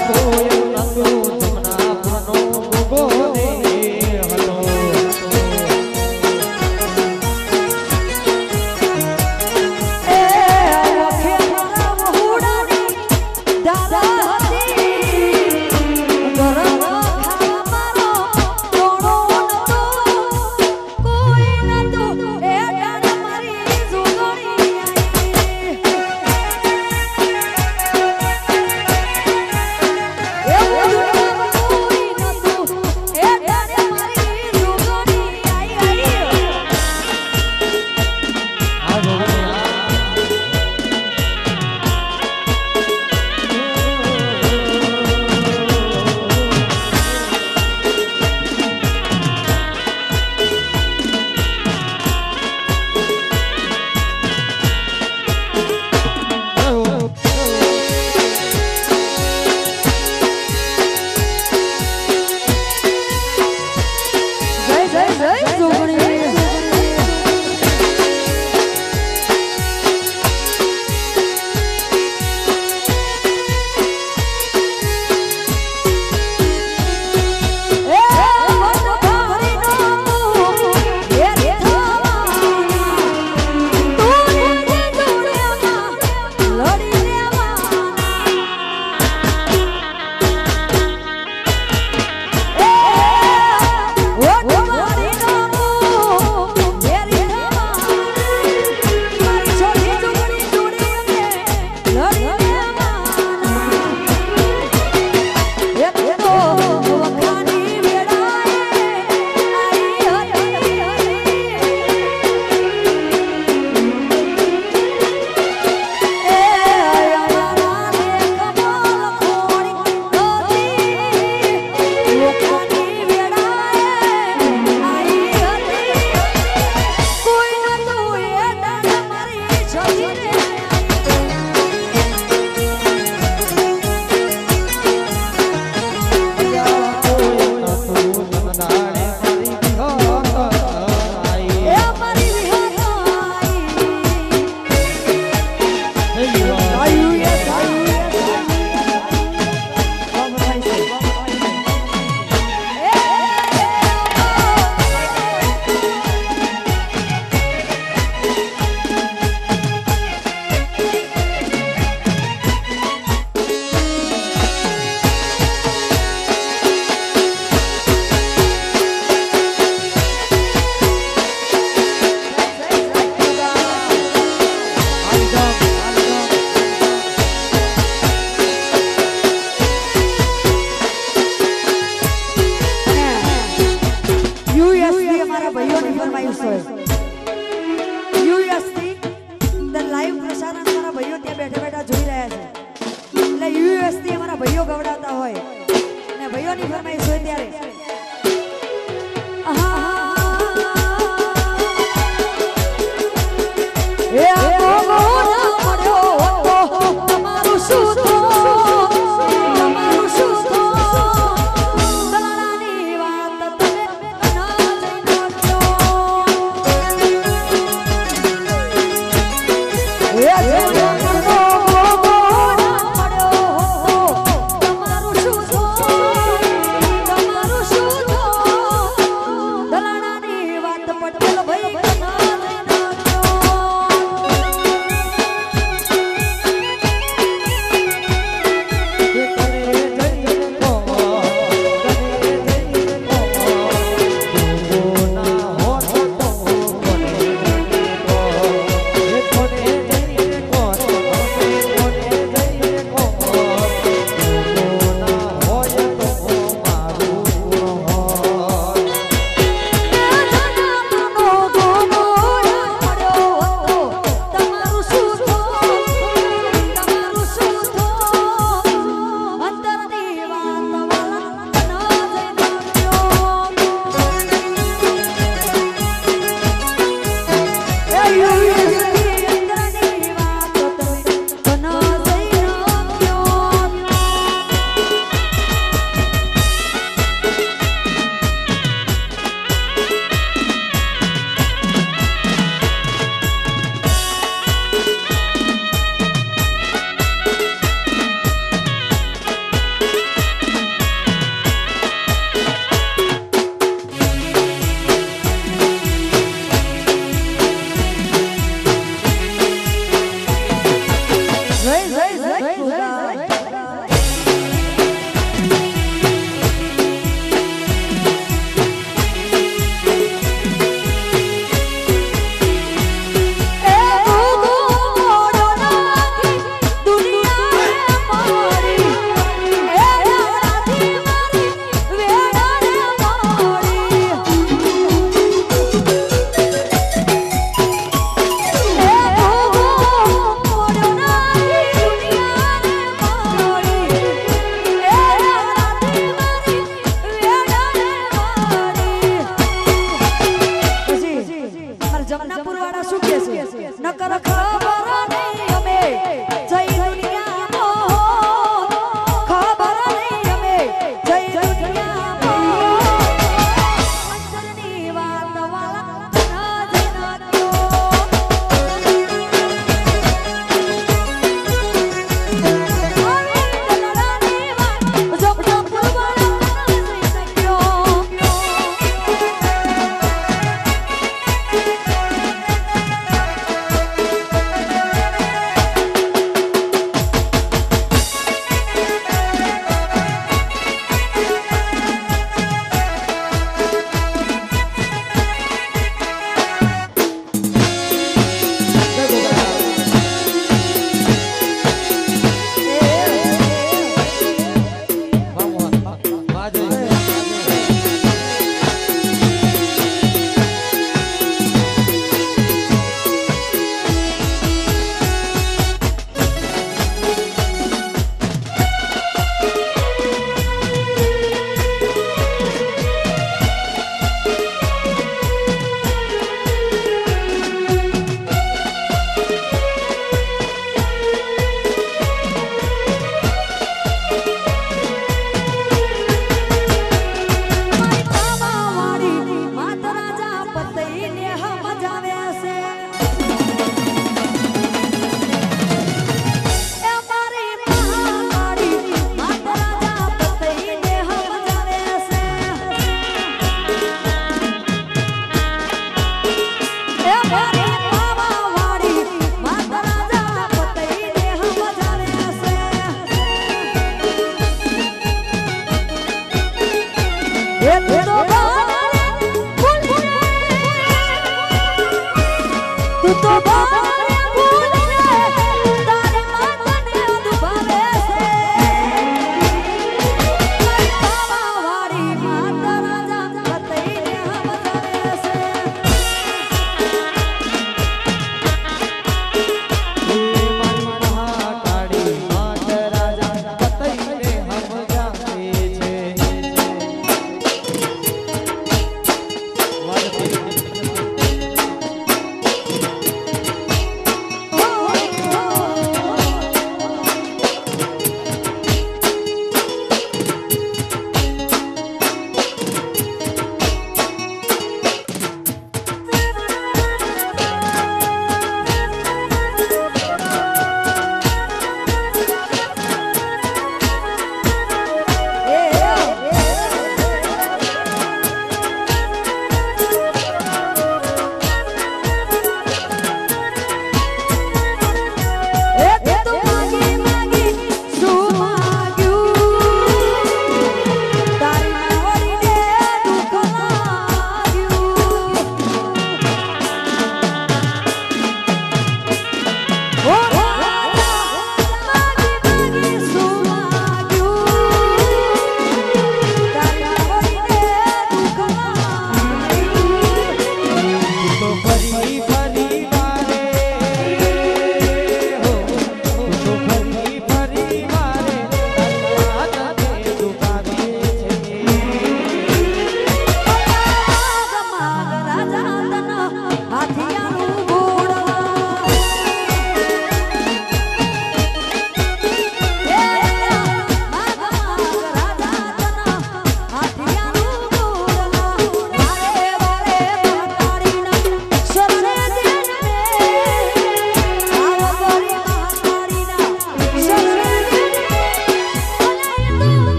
Oh.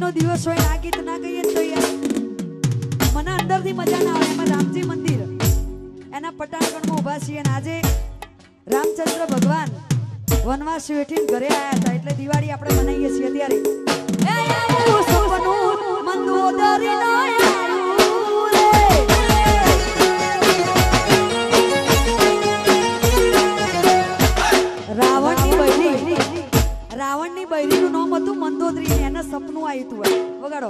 આજે દિવાળીનો દિવસ હોય ને આ ગીત ના ગઈએ ને તો યાર મને અંદરથી મજા ના આવે એમાં રામજી મંદિર એના પટાણગઢમાં ઊભા છીએ અને આજે રામચંદ્ર ભગવાન વનવાસ વેઠીને ઘરે આયા હતા એટલે દિવાળી આપણે મનાવીએ છીએ ત્યારે એ આવું સપનું મંદોદરીનો આયું રે. રાવણની બૈરી રાવણની બૈરીનું નામ હતું ને એને સપનું આવ્યું હતું વગાડો.